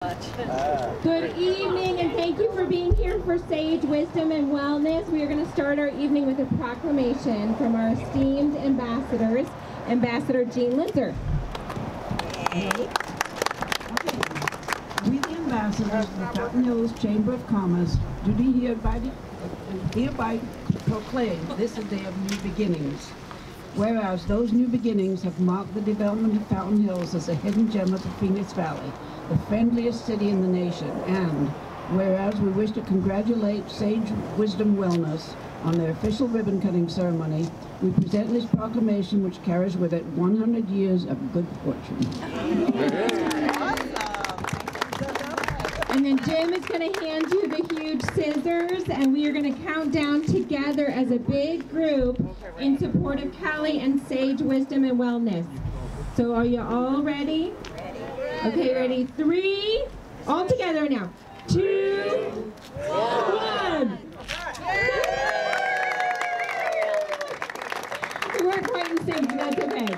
Good evening, and thank you for being here for Sage Wisdom and Wellness. We are going to start our evening with a proclamation from our esteemed ambassadors, Ambassador Jean Linzer. We, the ambassadors of the Fountain Hills Chamber of Commerce, do hereby, hereby proclaim this a day of new beginnings. Whereas those new beginnings have marked the development of Fountain Hills as a hidden gem of the Phoenix Valley, the friendliest city in the nation, and whereas we wish to congratulate Sage Wisdom Wellness on their official ribbon cutting ceremony, we present this proclamation which carries with it 100 years of good fortune. And then Jim is going to hand you the huge scissors, and we are going to count down together as a big group in support of Callie and Sage Wisdom and Wellness. So are you all ready? Okay, ready? Three, all together now. Two, one. We weren't quite in sync, but that's okay.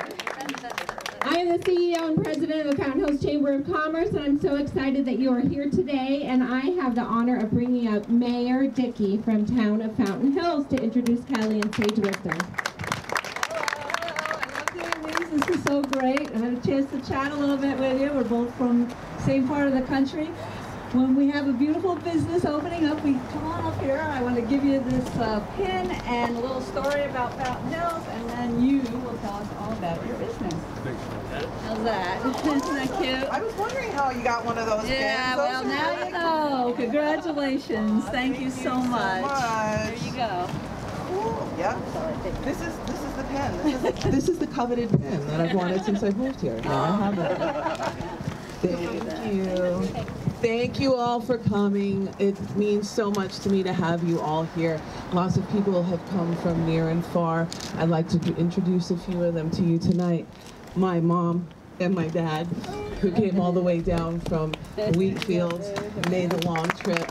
I am the CEO and president of the Fountain Hills Chamber of Commerce, and I'm so excited that you are here today. And I have the honor of bringing up Mayor Dickey from town of Fountain Hills to introduce Kelly and Sage Wisdom. So great. I had a chance to chat a little bit with you. We're both from the same part of the country. When we have a beautiful business opening up, we come on up here. I want to give you this uh, pin and a little story about Fountain Hills, and then you will tell us all about your business. How's that? Isn't that cute? I was wondering how you got one of those Yeah, pins. well, now really you know. Congratulations. Thank you so much. much. There you go. Cool. Yeah. This is this is the pen. This is, this is the coveted pen that I've wanted since I moved here. Now I have it. Thank you. Thank you all for coming. It means so much to me to have you all here. Lots of people have come from near and far. I'd like to introduce a few of them to you tonight. My mom and my dad, who came all the way down from Wheatfield, made the long trip.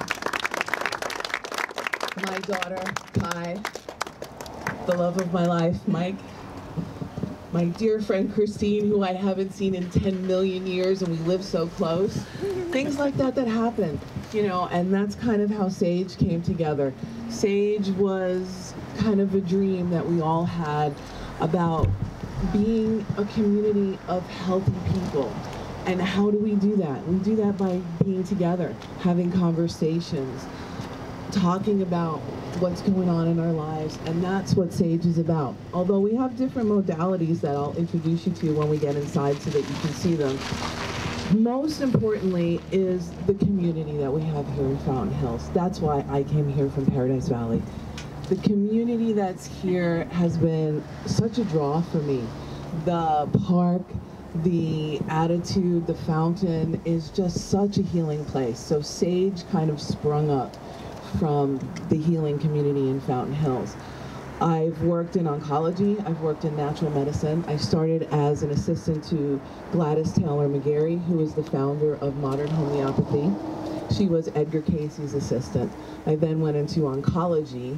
My daughter, Kai, the love of my life, Mike, my dear friend Christine, who I haven't seen in 10 million years, and we live so close. Things like that that happen, you know, and that's kind of how Sage came together. Sage was kind of a dream that we all had about being a community of healthy people. And how do we do that? We do that by being together, having conversations, talking about what's going on in our lives, and that's what Sage is about. Although we have different modalities that I'll introduce you to when we get inside so that you can see them. Most importantly is the community that we have here in Fountain Hills. That's why I came here from Paradise Valley. The community that's here has been such a draw for me. The park, the attitude, the fountain is just such a healing place. So Sage kind of sprung up from the healing community in Fountain Hills. I've worked in oncology, I've worked in natural medicine. I started as an assistant to Gladys Taylor McGarey, who is the founder of Modern Homeopathy. She was Edgar Cayce's assistant. I then went into oncology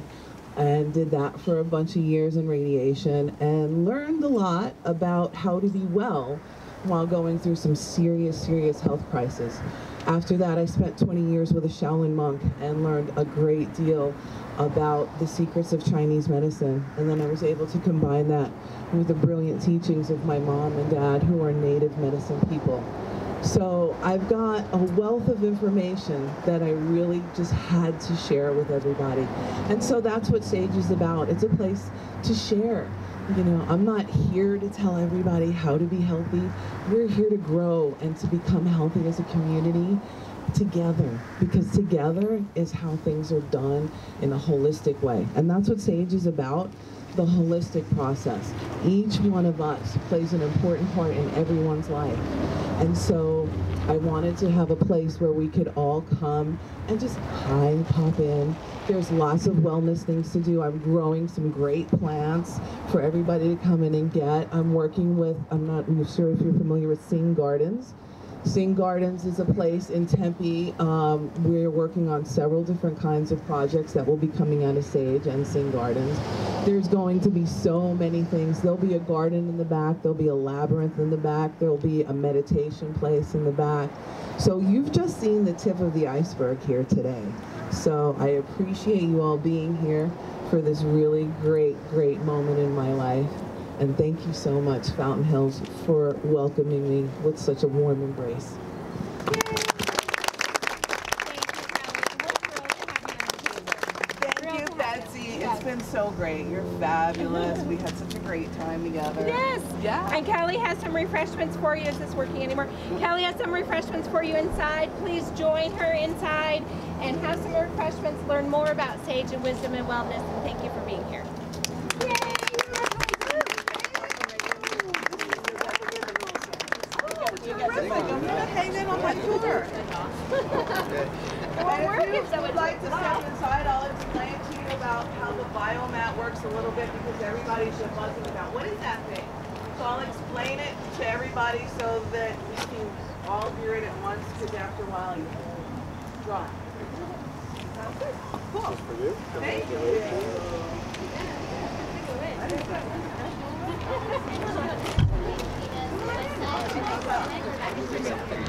and did that for a bunch of years in radiation and learned a lot about how to be well while going through some serious, serious health crisis. After that, I spent 20 years with a Shaolin monk and learned a great deal about the secrets of Chinese medicine. And then I was able to combine that with the brilliant teachings of my mom and dad, who are native medicine people. So I've got a wealth of information that I really just had to share with everybody. And so that's what Sage is about. It's a place to share. You know, I'm not here to tell everybody how to be healthy. We're here to grow and to become healthy as a community together because together is how things are done in a holistic way. And that's what Sage is about the holistic process. Each one of us plays an important part in everyone's life. And so I wanted to have a place where we could all come and just hi, pop in. There's lots of wellness things to do. I'm growing some great plants for everybody to come in and get. I'm working with, I'm not sure if you're familiar with Sing Gardens. Sing Gardens is a place in Tempe. Um, we're working on several different kinds of projects that will be coming out of Sage and Sing Gardens. There's going to be so many things. There'll be a garden in the back, there'll be a labyrinth in the back, there'll be a meditation place in the back. So you've just seen the tip of the iceberg here today. So I appreciate you all being here for this really great, great moment in my life. And thank you so much, Fountain Hills, for welcoming me with such a warm embrace. Thank you, Betsy. It's been so great. You're fabulous. We had such a great time together. Yes. Yeah. And Kelly has some refreshments for you. Is this working anymore? Kelly has some refreshments for you inside. Please join her inside and have some refreshments. Learn more about Sage and Wisdom and Wellness. And thank you for being here. Terrific. I'm gonna hang in on my tour. Working, If you would like to step inside, I'll explain to you about how the biomat works a little bit because everybody's just buzzing about what is that thing. So I'll explain it to everybody so that we can all hear it at once because after a while you dry. Sounds good. Cool. Thank you. Thank you.